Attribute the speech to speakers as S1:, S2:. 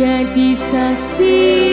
S1: jadi saksi.